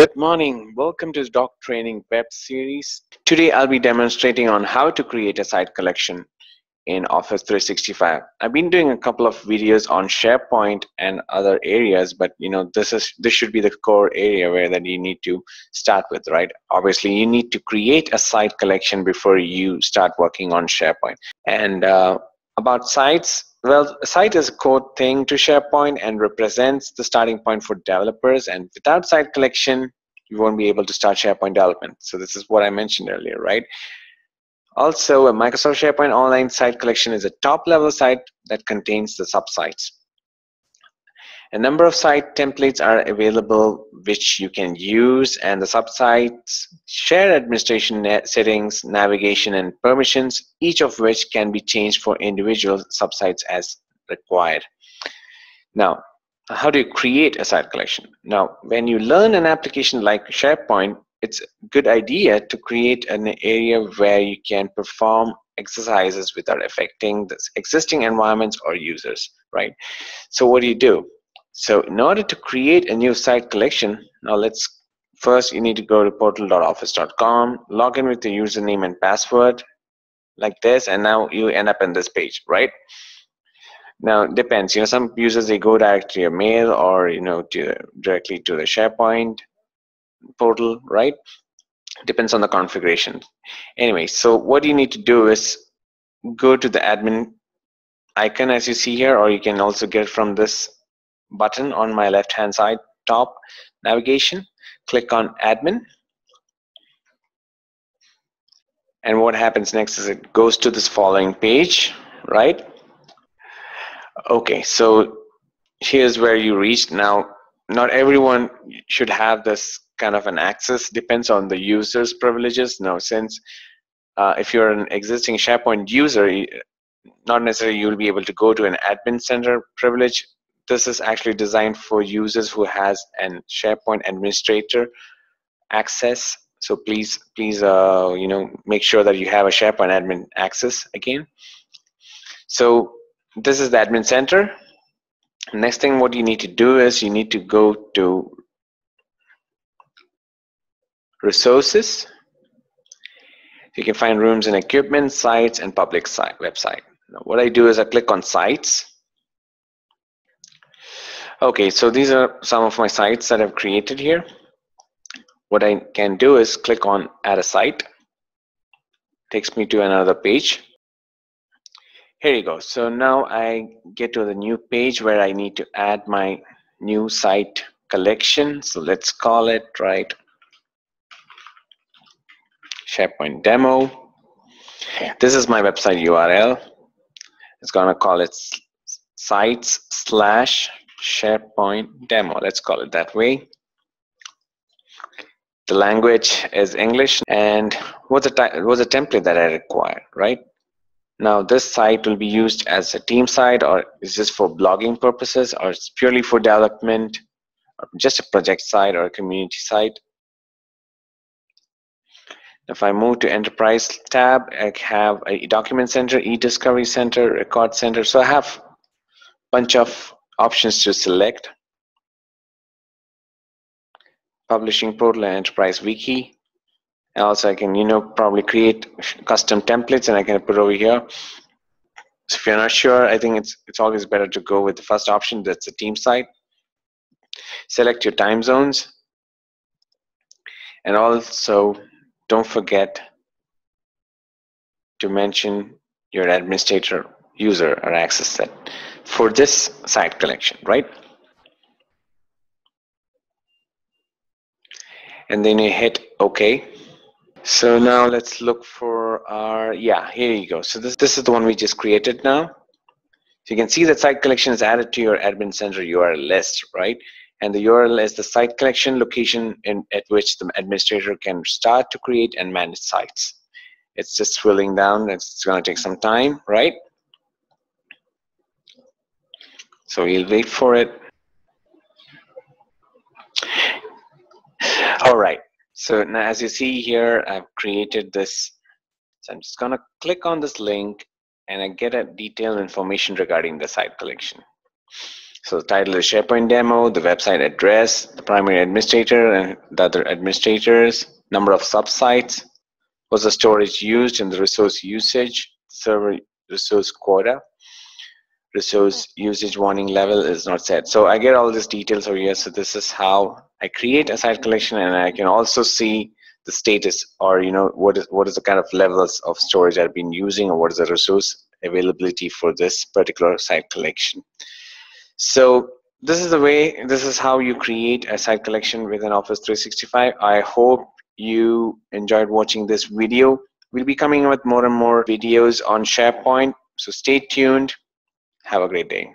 Good morning. Welcome to the Dock Training web series. Today I'll be demonstrating on how to create a site collection in Office 365. I've been doing a couple of videos on SharePoint and other areas, but you know this is this should be the core area where that you need to start with, right? Obviously, you need to create a site collection before you start working on SharePoint. And uh, about sites, well, a site is a core thing to SharePoint and represents the starting point for developers. And without site collection, you won't be able to start SharePoint development. So this is what I mentioned earlier, right? Also, a Microsoft SharePoint Online Site Collection is a top-level site that contains the subsites. A number of site templates are available which you can use and the subsites share administration settings, navigation and permissions, each of which can be changed for individual subsites as required. Now, how do you create a site collection? Now, when you learn an application like SharePoint, it's a good idea to create an area where you can perform exercises without affecting the existing environments or users, right? So what do you do? So in order to create a new site collection, now let's first you need to go to portal.office.com, log in with your username and password like this, and now you end up in this page, right? Now it depends, you know, some users they go direct to your mail or you know to directly to the SharePoint portal, right? Depends on the configuration. Anyway, so what you need to do is go to the admin icon as you see here, or you can also get from this button on my left hand side top navigation click on admin and what happens next is it goes to this following page right okay so here's where you reach now not everyone should have this kind of an access depends on the user's privileges now since uh, if you're an existing SharePoint user not necessarily you'll be able to go to an admin center privilege this is actually designed for users who has an SharePoint administrator access. So please, please, uh, you know, make sure that you have a SharePoint admin access again. So this is the admin center. Next thing, what you need to do is you need to go to resources. You can find rooms and equipment, sites, and public site website. Now, what I do is I click on sites Okay, so these are some of my sites that I've created here. What I can do is click on add a site. Takes me to another page. Here you go. So now I get to the new page where I need to add my new site collection. So let's call it right SharePoint demo. This is my website URL. It's gonna call it sites slash SharePoint demo. Let's call it that way. The language is English and what's the, what's the template that I require, right? Now this site will be used as a team site or is this for blogging purposes or it's purely for development or just a project site or a community site. If I move to enterprise tab, I have a document center, e-discovery center, record center. So I have a bunch of options to select publishing portal and enterprise wiki also I can you know probably create custom templates and I can put over here so if you're not sure I think it's it's always better to go with the first option that's the team site select your time zones and also don't forget to mention your administrator user or access set for this site collection, right? And then you hit OK. So now let's look for our, yeah, here you go. So this, this is the one we just created now. So you can see that site collection is added to your admin center URL list, right? And the URL is the site collection location in, at which the administrator can start to create and manage sites. It's just filling down. It's going to take some time, right? So we'll wait for it. All right. So now as you see here, I've created this. So I'm just going to click on this link and I get a detailed information regarding the site collection. So the title is SharePoint demo, the website address, the primary administrator and the other administrators, number of subsites, was the storage used and the resource usage, server resource quota, resource usage warning level is not set. So I get all these details over here. So this is how I create a site collection and I can also see the status or you know what is what is the kind of levels of storage I've been using or what is the resource availability for this particular site collection. So this is the way, this is how you create a site collection within Office 365. I hope you enjoyed watching this video. We'll be coming with more and more videos on SharePoint. So stay tuned. Have a great day.